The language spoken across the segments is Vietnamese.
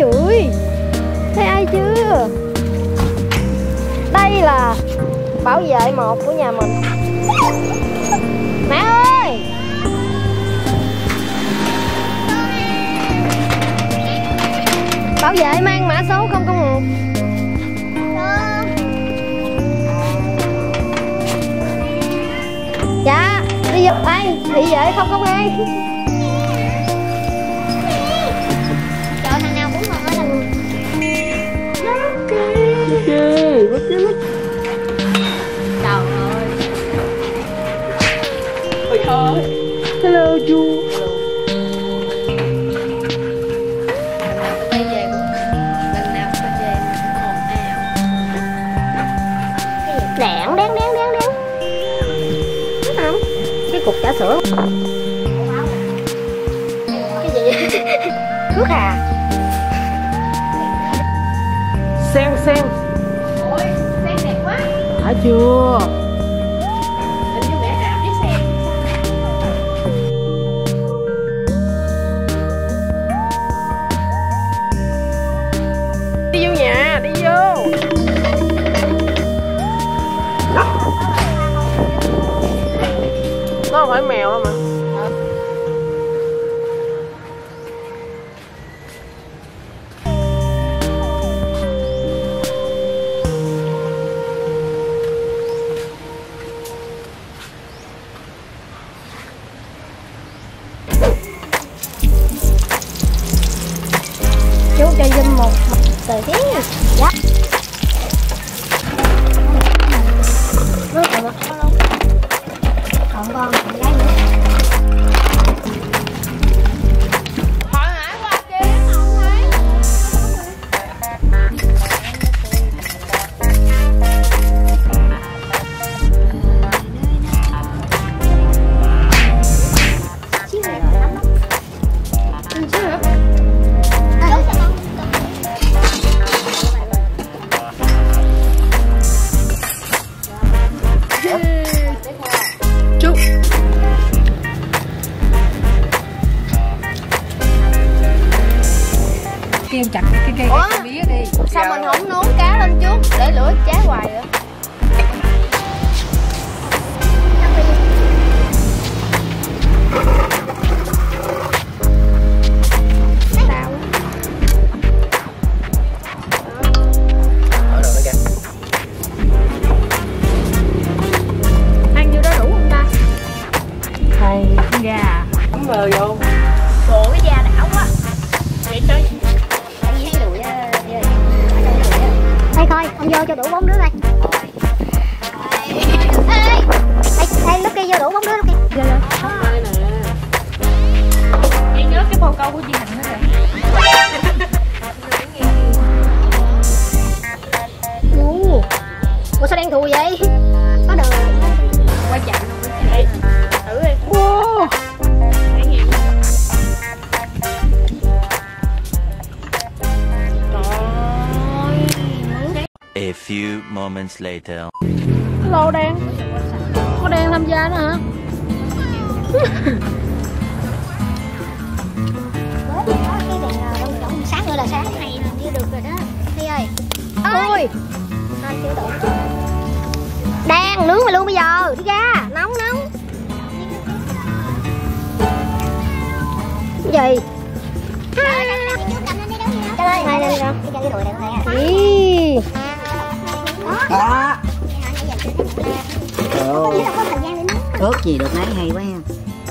ui thấy ai chưa? Đây là bảo vệ một của nhà mình. Mẹ ơi! Bảo vệ mang mã số không có một. Dạ đi giúp đây thị vệ không có hai? Cũng về cũng ồn ào đạn đen đen đen đen Thấy không cái cục chả sữa cái gì vậy Thuốc à sen sen đã chưa? Mẹ với đi vô nhà, đi vô. Nó không phải mèo đâu mà. Kêu chặt cái cây mía đi. Sao mình không nướng cá lên trước Để lửa cháy hoài vậy? Sao moments later. Lô đen Có đen tham gia nữa hả? Sáng nữa là sáng này như được rồi đó Thi ơi Ôi Đang nướng mày luôn bây giờ Đi ra Nóng nóng Cái gì Trời ơi, Hai lên ra cái cái đùi này thôi à Đó. Không biết là có thời gian để nướng Ướt gì được nấy hay quá ha.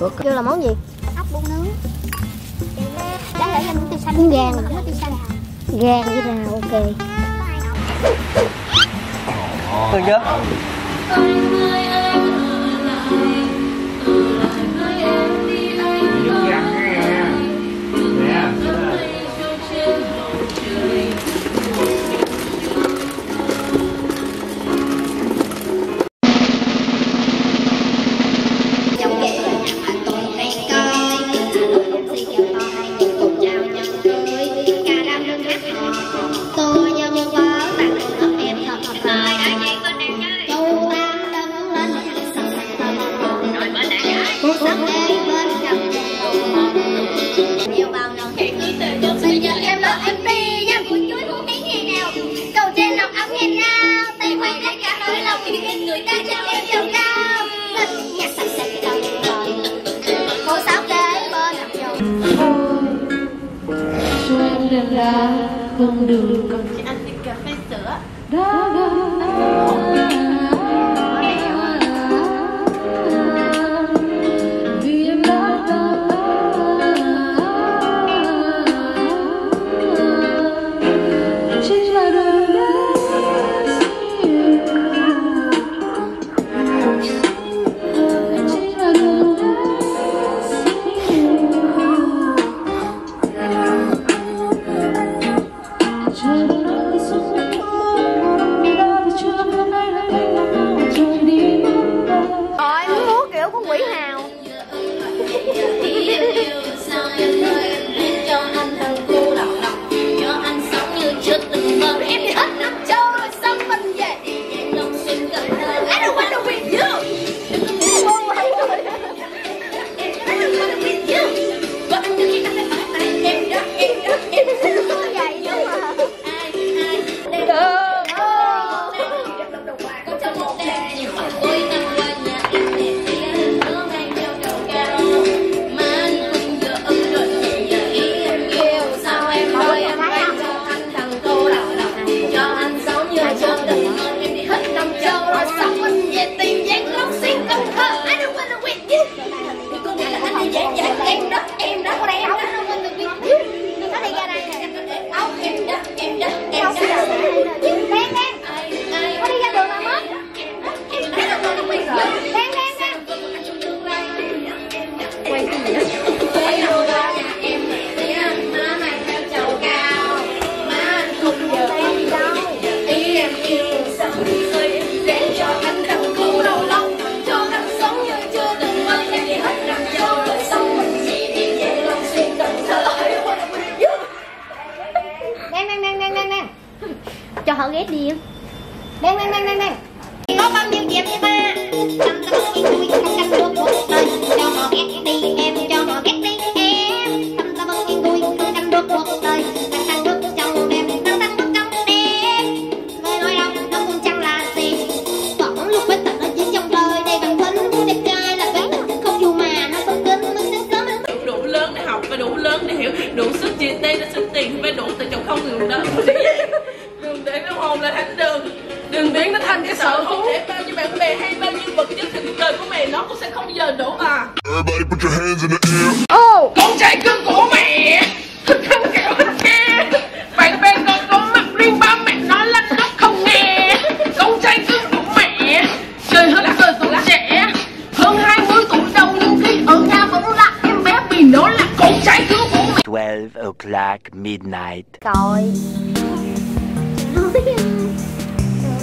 Ướt Kêu là món gì? ốc bún nướng đáng lẽ là muốn tiêu xanh gan. Gan với nào ok tôi nhân người ta cho em giàu cao Lên nhà sạch sạch tròn tròn Cô sáu kế bên học Thôi, cho em làm không con đường còn cho anh đi cà phê sữa. Đó. ดิแม่งแม่งแม่งแม่งก็ความดิวเจี๊ยบนี่มา đừng biến nó thành cái sở thú. để bao nhiêu bạn bè hay bao nhiêu vật chất tình cờ của mày nó cũng sẽ không giờ đổ à Oh. Con trai cưng của mẹ. Thân kẹo anh kia Bạn bè con có mặt riêng ba mẹ nó là nó không nghe. Con trai cưng của mẹ. Trời hơn là cờ tuổi trẻ. Hơn 20 tuổi đầu nhưng khi ở nhà vẫn là em bé vì nó là con trai cưng của mẹ. O'clock midnight. Coi